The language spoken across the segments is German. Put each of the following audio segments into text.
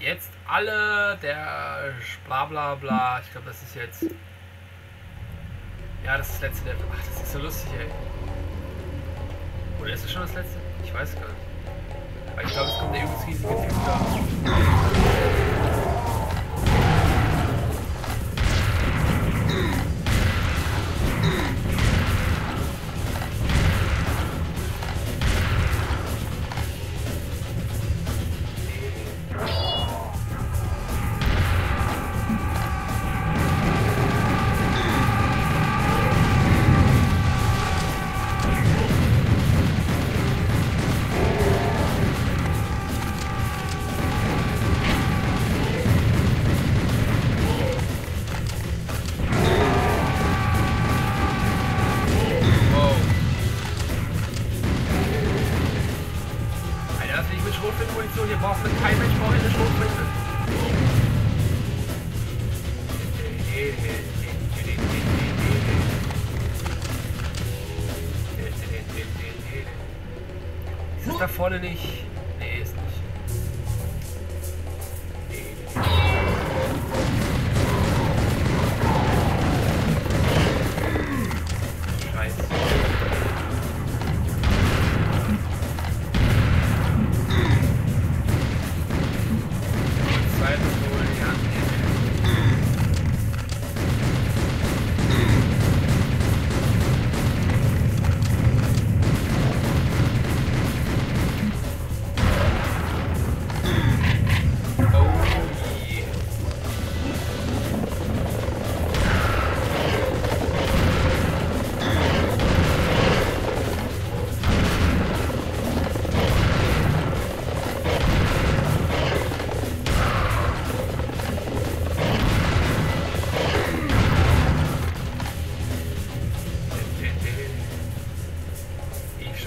Jetzt alle der bla bla bla. Ich glaube, das ist jetzt. Ja, das ist das letzte Level. Ach, das ist so lustig, ey. Oder ist es schon das letzte? Ich weiß gar nicht. Aber ich glaube, es kommt der übelst riesige Typ da. Schrotflintenmunition. Hier braucht kein Mensch braucht eine Schrotflinte. Ist es da vorne nicht?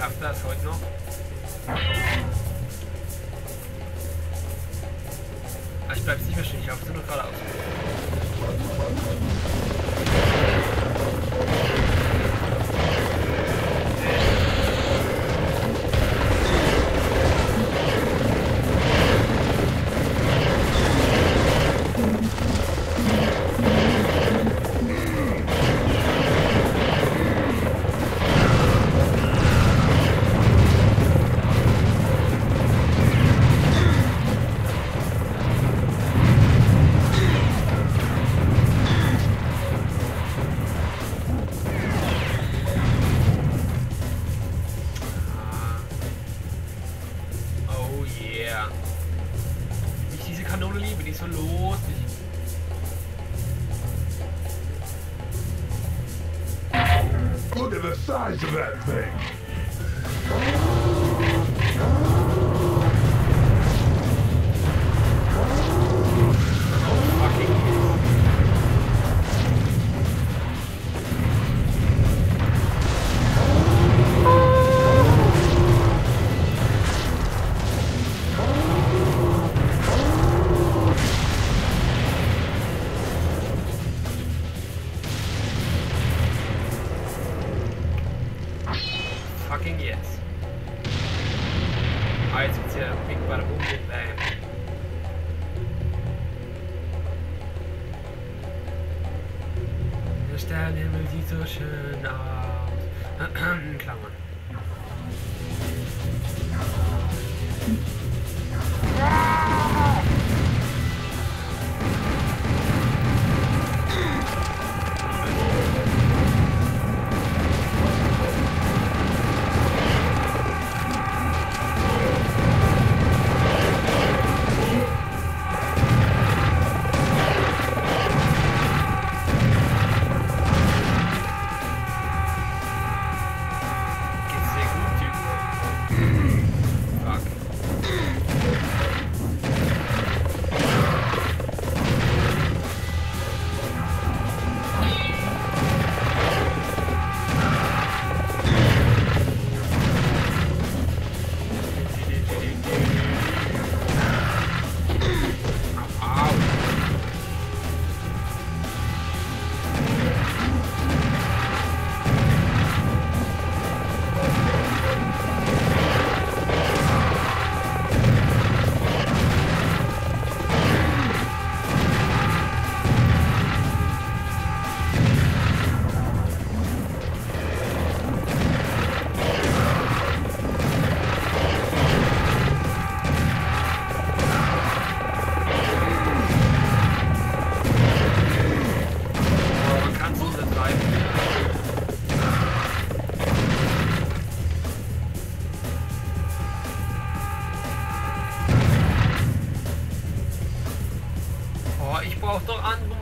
Ich schaff das heute noch. Ah, ich bleib jetzt nicht mehr stehen, ich laufe nur geradeaus. The size of that thing. Der Sternenhimmel sieht so schön aus. Klammern.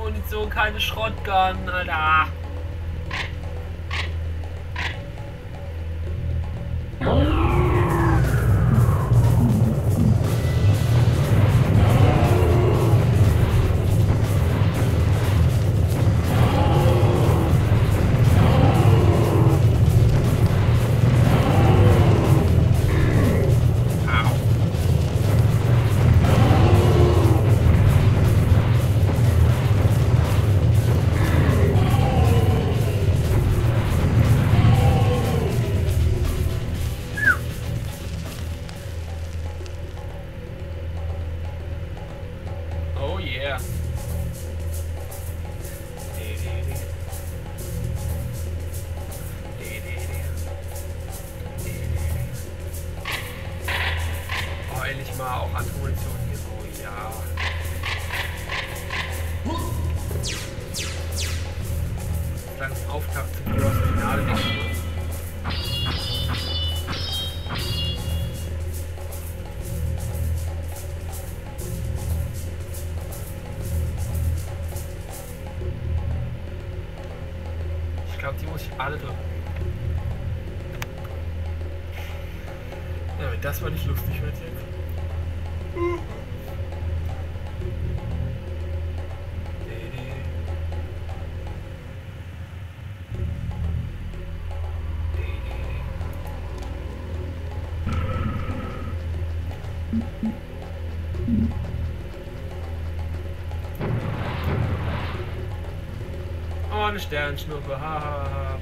Munition, keine Shotgun, Alter. Glaube, die muss ich alle drücken. Ja, das mal nicht lustig wird jetzt. Eine Sternschnuppe. Ha, ha, ha.